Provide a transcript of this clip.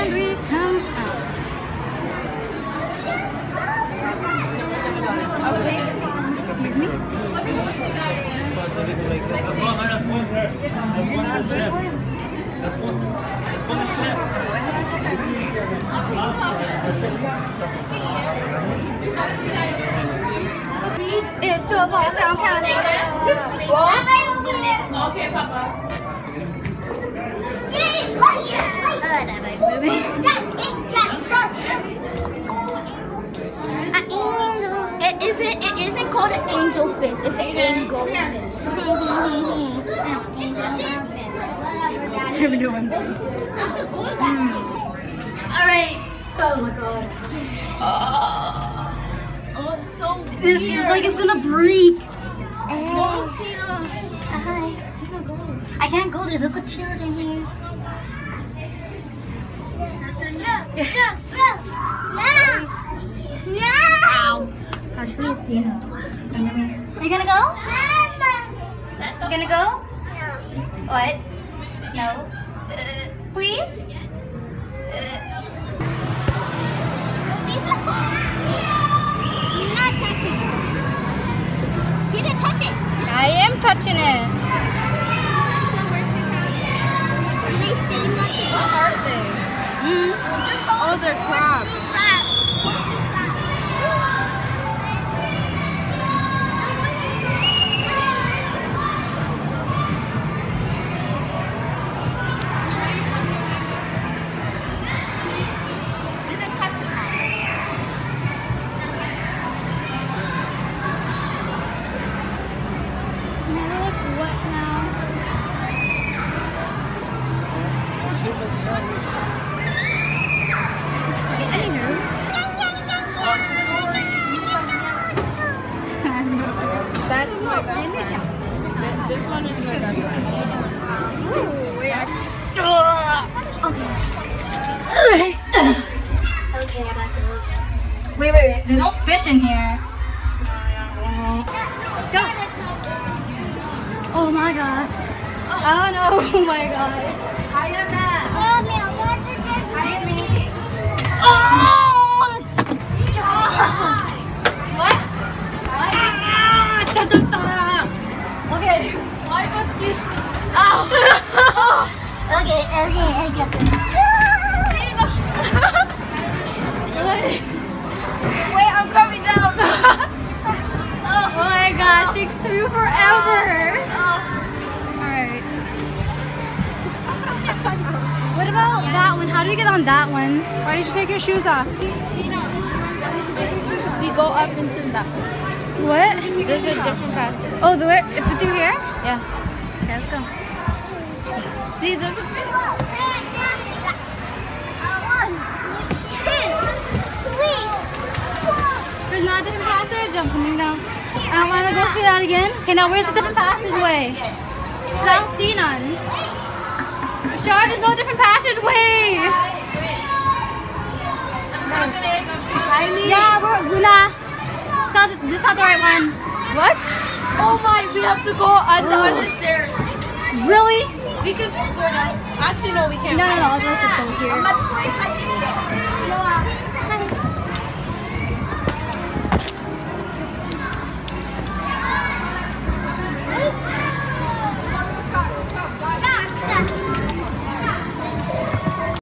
And we come out. It's the walk downtown. Called an angelfish. It's an angelfish. Never knew one. Mm. All right. Oh my god. Ah. Oh, it's so. This feels like it's gonna break. Oh, Tina. Hi. Tina, go. I can't go. There's chilled in here. Ow. Actually, it's Tina. Are you gonna go? You gonna go? What? No. Uh, please? Uh, Not touching it. Tina, touch it. I am touching it. That's my best friend. Th- This one is my best friend. Ooh, yeah. Okay. okay, I got this. Wait, wait, wait. There's no fish in here. Let's go. Oh my god. Oh no. Oh my god. Oh. Okay, okay, okay. Wait. I'm coming down. Oh my god, takes through forever. Oh. Alright. What about that one? How do we get on that one? Why did you take your shoes off? We go up into that. What? There's a different passage. Oh, the way, through here? Yeah. Okay, let's go. See, there's a fish. One, two, three, four. There's not a different passage? I'm coming down. I don't want to go see that again. Okay, now where's the different passageway? I don't see none. Sure, there's no different passageway. Yeah, we're Guna. This is not the right one. What? Oh my, we have to go on the other stairs. Really? We can just go down. Actually, no, we can't. No, no, no. Let's just go here.